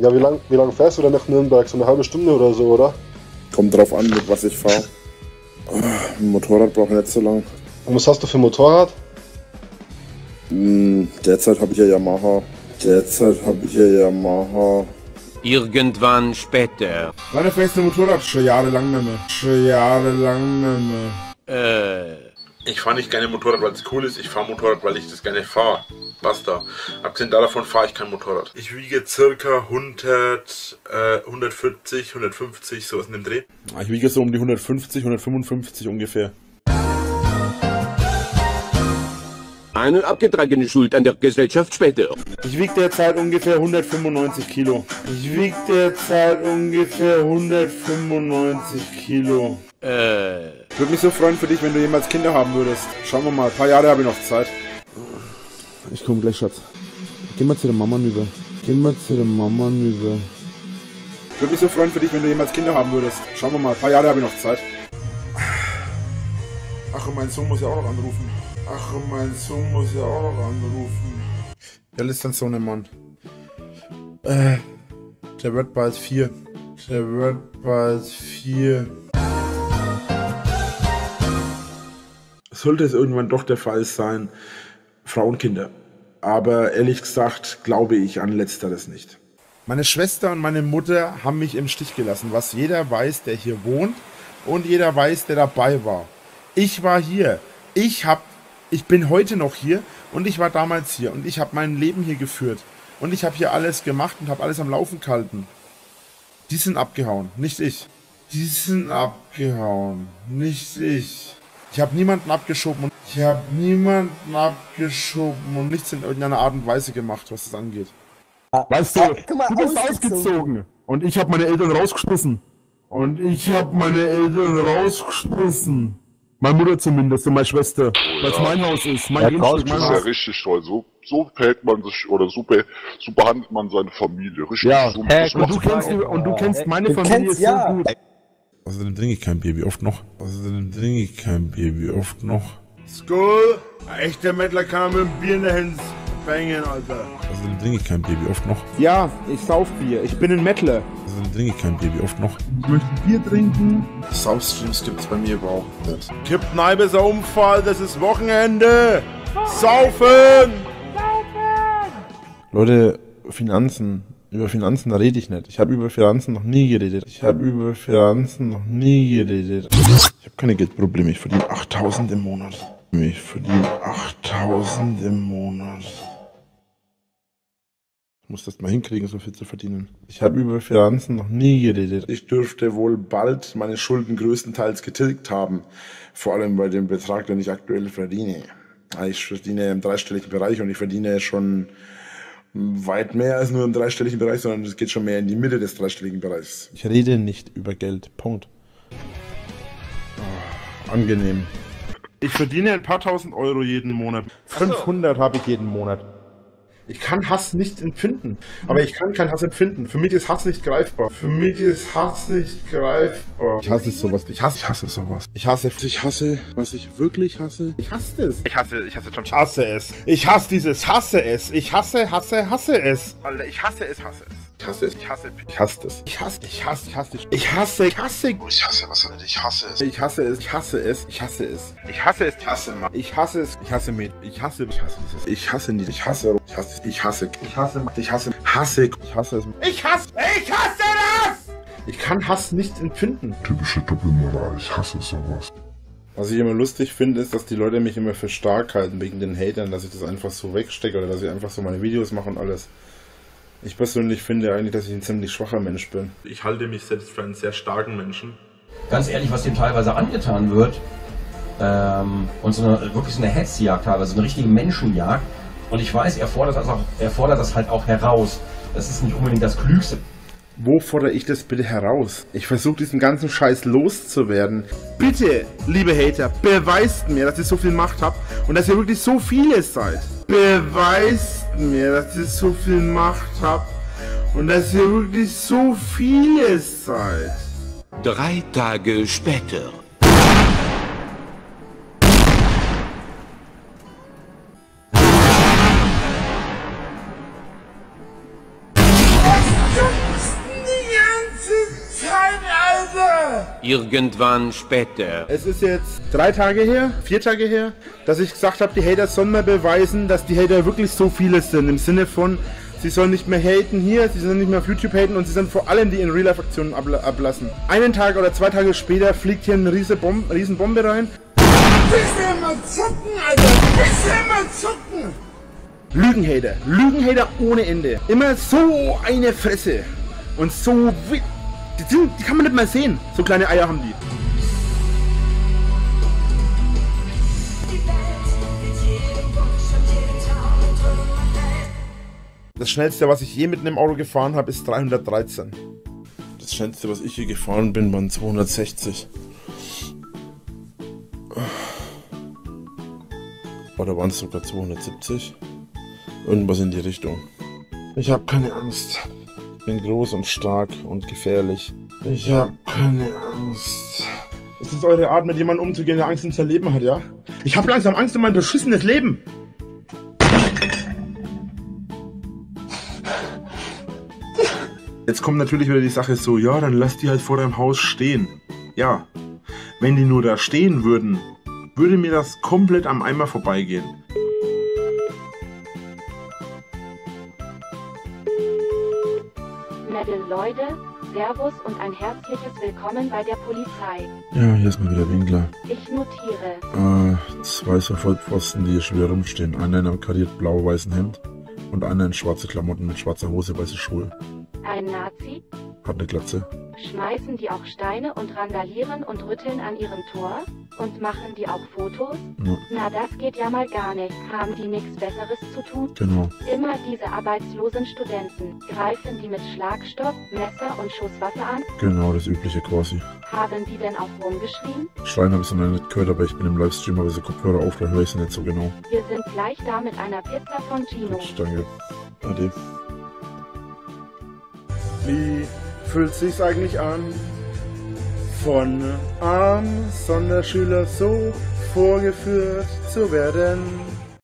Ja, wie lang, wie lang fährst du denn nach Nürnberg? So eine halbe Stunde oder so, oder? Kommt drauf an, mit was ich fahre. Ein Motorrad braucht nicht so lang. Und was hast du für ein Motorrad? Hm, derzeit habe ich ja Yamaha. Derzeit habe ich ja Yamaha. Irgendwann später. Fährst du Motorrad? Schon jahrelang nicht mehr. Schon jahrelang nicht mehr. Äh. Ich fahre nicht gerne Motorrad, weil es cool ist. Ich fahre Motorrad, weil ich das gerne fahre. Basta. Abgesehen davon fahre ich kein Motorrad. Ich wiege circa 100, äh, 140, 150, sowas in dem Dreh. Ich wiege so um die 150, 155 ungefähr. Eine abgetragene Schuld an der Gesellschaft später. Ich wiege derzeit ungefähr 195 Kilo. Ich wiege derzeit ungefähr 195 Kilo. Äh. Ich würde mich so freuen für dich, wenn du jemals Kinder haben würdest. Schauen wir mal, ein paar Jahre habe ich noch Zeit. Ich komme gleich, Schatz. Geh mal zu der Mama rüber. Geh mal zu der Mama rüber. Ich würde mich so freuen für dich, wenn du jemals Kinder haben würdest. Schauen wir mal, ein paar Jahre habe ich noch Zeit. Ach, und mein Sohn muss ja auch noch anrufen. Ach, und mein Sohn muss ja auch noch anrufen. Wer ist dein Sohnemann? Äh, der wird bald vier. Der wird bald vier. Sollte es irgendwann doch der Fall sein, Frauenkinder. Aber ehrlich gesagt glaube ich an letzteres nicht. Meine Schwester und meine Mutter haben mich im Stich gelassen, was jeder weiß, der hier wohnt und jeder weiß, der dabei war. Ich war hier. Ich hab, ich bin heute noch hier und ich war damals hier und ich habe mein Leben hier geführt und ich habe hier alles gemacht und habe alles am Laufen gehalten. Die sind abgehauen, nicht ich. Die sind abgehauen, nicht ich. Ich habe niemanden abgeschoben und ich habe niemanden abgeschoben und nichts in irgendeiner Art und Weise gemacht, was das angeht. Weißt du, guck mal, du bist ausgezogen. ausgezogen. Und ich habe meine Eltern rausgeschmissen. Und ich habe meine Eltern rausgeschmissen. Meine Mutter zumindest und meine Schwester. Weil es mein Haus ist, mein Ja, Grundstück, mein Das ist ja Haus. richtig toll. So, so verhält man sich oder so, be, so behandelt man seine Familie. Richtig. Ja, so, Hä, das Und du kennst, die, und du kennst meine Du Familie kennst, so ja. gut. Außerdem trinke ich kein Bier, wie oft noch? Außerdem trinke ich kein Bier, wie oft noch? Skull! Ein echter Mettler kann mit dem Bier in der Hand bangen, Alter. Außerdem trinke ich kein Bier, wie oft noch? Ja, ich sauf Bier. Ich bin ein Mettler. Außerdem trinke ich kein Bier, wie oft noch? Ich möchte Bier trinken. Saufstreams gibt's bei mir überhaupt nicht. Kippt Neibeser Unfall, das ist Wochenende! Saufen! Leute, Finanzen. Über Finanzen, rede ich nicht. Ich habe über Finanzen noch nie geredet. Ich habe über Finanzen noch nie geredet. Ich habe keine Geldprobleme. Ich verdiene 8000 im Monat. Ich verdiene 8000 im Monat. Ich muss das mal hinkriegen, so viel zu verdienen. Ich habe über Finanzen noch nie geredet. Ich dürfte wohl bald meine Schulden größtenteils getilgt haben. Vor allem bei dem Betrag, den ich aktuell verdiene. Ich verdiene im dreistelligen Bereich und ich verdiene schon weit mehr als nur im dreistelligen Bereich, sondern es geht schon mehr in die Mitte des dreistelligen Bereichs. Ich rede nicht über Geld. Punkt. Ah, angenehm. Ich verdiene ein paar tausend Euro jeden Monat. 500 habe ich jeden Monat. Ich kann Hass nicht empfinden. Aber ich kann keinen Hass empfinden. Für mich ist Hass nicht greifbar. Für mich ist Hass nicht greifbar. Ich hasse sowas. Ich hasse, ich hasse sowas. Ich hasse, ich hasse, was ich wirklich hasse. Ich hasse es. Ich hasse, ich hasse Tom Ich hasse es. Ich hasse dieses Hasse es. Ich hasse, hasse, hasse es. Alter, ich hasse es, hasse es. Ich hasse es. Ich hasse Ich hasse es. Ich hasse, ich hasse, ich hasse, ich hasse, ich hasse, Ich hasse was? Ich hasse es. ich hasse es, ich hasse es, ich hasse es. Ich hasse es. Ich hasse Mann. Ich hasse es, ich hasse mich, ich hasse, ich hasse dieses, ich hasse nicht, ich hasse, ich hasse, ich hasse, ich hasse, ich hasse, hasse, ich hasse es. Ich hasse, ich hasse das! Ich kann Hass nicht empfinden. Typische Doppelmoral. Ich hasse sowas. Was ich immer lustig finde, ist, dass die Leute mich immer für stark halten wegen den Hatern, dass ich das einfach so wegstecke oder dass ich einfach so meine Videos mache und alles. Ich persönlich finde eigentlich, dass ich ein ziemlich schwacher Mensch bin. Ich halte mich selbst für einen sehr starken Menschen. ganz ehrlich, was dem teilweise angetan wird, ähm, und so eine, wirklich so eine Hetzjagd teilweise, so eine richtige Menschenjagd. Und ich weiß, er fordert das, auch, er fordert das halt auch heraus. Das ist nicht unbedingt das Klügste. Wo fordere ich das bitte heraus? Ich versuche diesen ganzen Scheiß loszuwerden. Bitte, liebe Hater, beweist mir, dass ihr so viel Macht habt und dass ihr wirklich so viele seid. Beweist mir, dass ihr so viel Macht habt und dass ihr wirklich so viele seid. Drei Tage später. Irgendwann später. Es ist jetzt drei Tage her, vier Tage her, dass ich gesagt habe, die Hater sollen mal beweisen, dass die Hater wirklich so viele sind. Im Sinne von, sie sollen nicht mehr haten hier, sie sollen nicht mehr auf YouTube haten und sie sind vor allem die in Real-Life-Aktionen abla ablassen. Einen Tag oder zwei Tage später fliegt hier eine riesen, Bom riesen Bombe rein. Lügenhater, Lügenhater ohne Ende. Immer so eine Fresse. Und so. wi- Die, sind, die kann man nicht mal sehen. So kleine Eier haben die. Das schnellste, was ich je mit einem Auto gefahren habe, ist 313. Das schnellste, was ich hier gefahren bin, waren 260. Oder waren es sogar 270? Irgendwas in die Richtung. Ich habe keine Angst. Ich bin groß und stark und gefährlich. Ich habe keine Angst. Das ist eure Art, mit jemandem umzugehen, der Angst um sein Leben hat, ja? Ich habe langsam Angst um mein beschissenes Leben. Jetzt kommt natürlich wieder die Sache so, ja, dann lass die halt vor deinem Haus stehen. Ja, wenn die nur da stehen würden, würde mir das komplett am Eimer vorbeigehen. Nette Leute, Servus und ein herzliches Willkommen bei der Polizei. Ja, hier ist mal wieder Winkler. Ich notiere. Äh, zwei so Vollpfosten, die hier schwer rumstehen. Einer in einem kariert blau-weißen Hemd und einer in schwarze Klamotten mit schwarzer Hose, weiße Schuhe. Ein Nazi? Hat eine Glatze. Schmeißen die auch Steine und randalieren und rütteln an ihrem Tor? Und machen die auch Fotos? Ja, Na, das geht ja mal gar nicht. Haben die nichts Besseres zu tun? genau. Immer diese arbeitslosen Studenten. Greifen die mit Schlagstock, Messer und Schusswaffe an? Genau, das übliche quasi. Haben die denn auch rumgeschrien? Schreien habe ich so noch nicht gehört, aber ich bin im Livestream, aber so Kopfhörer auf, da höre ich sie nicht so genau. Wir sind gleich da mit einer Pizza von Gino. Gut, danke. Ade. Wie fühlt sich's eigentlich an, von einem Sonderschüler so vorgeführt zu werden?